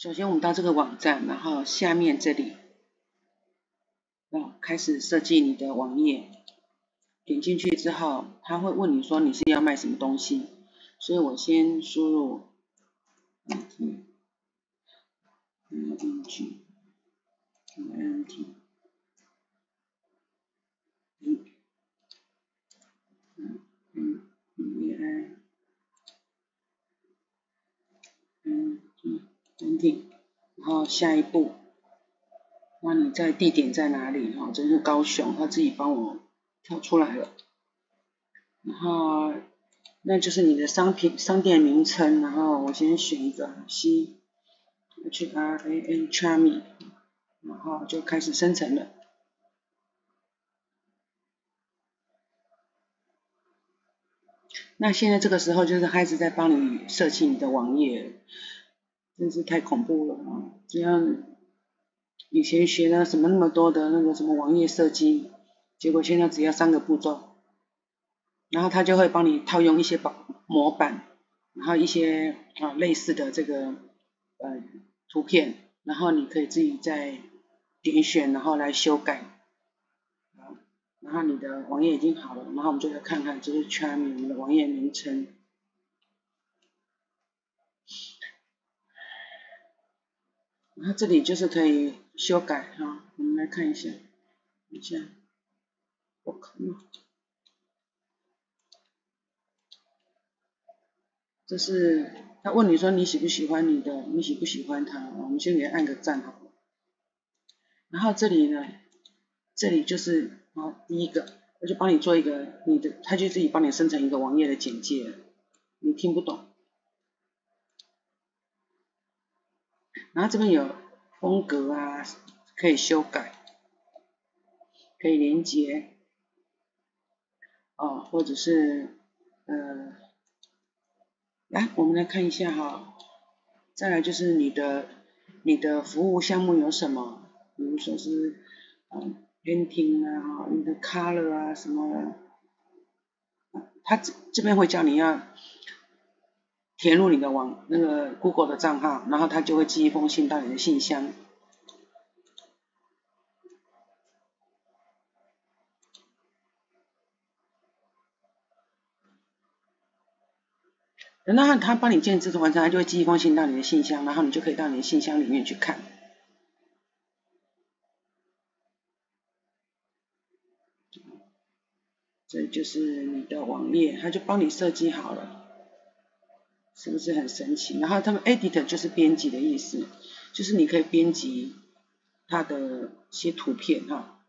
首先我们到这个网站，然后下面这里，啊，开始设计你的网页。点进去之后，他会问你说你是要卖什么东西，所以我先输入 nt ing nt 嗯嗯 vi 嗯嗯定然后下一步，那你在地点在哪里？哈，这是高雄，他自己帮我。跳出来了，然后那就是你的商品商店名称，然后我先选一个 C H R A N Charmy，然后就开始生成了。那现在这个时候就是开始在帮你设计你的网页，真是太恐怖了啊！这样以前学了什么那么多的那个什么网页设计。结果现在只要三个步骤，然后他就会帮你套用一些模模板，然后一些啊类似的这个呃图片，然后你可以自己再点选，然后来修改，然后你的网页已经好了，然后我们就来看看这是 Charmy 我们的网页名称，然后这里就是可以修改哈，我们来看一下，等一下。我靠这是他问你说你喜不喜欢你的，你喜不喜欢他？我们先给他按个赞好。然后这里呢，这里就是啊第一个，我就帮你做一个你的，他就自己帮你生成一个网页的简介。你听不懂。然后这边有风格啊，可以修改，可以连接。哦，或者是，呃，来，我们来看一下哈。再来就是你的你的服务项目有什么？比如说是，嗯偏听啊，你的 color 啊什么的，他这这边会叫你要填入你的网那个 Google 的账号，然后他就会寄一封信到你的信箱。等到他帮你建制完成，他就会寄一封信到你的信箱，然后你就可以到你的信箱里面去看。这就是你的网页，他就帮你设计好了，是不是很神奇？然后他们 edit 就是编辑的意思，就是你可以编辑它的一些图片哈。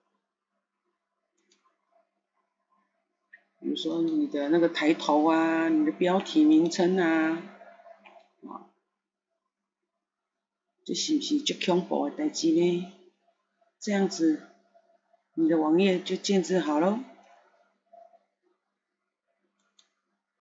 比如说你的那个抬头啊，你的标题名称啊，啊，这是不是就恐怖的代志呢？这样子，你的网页就建置好喽。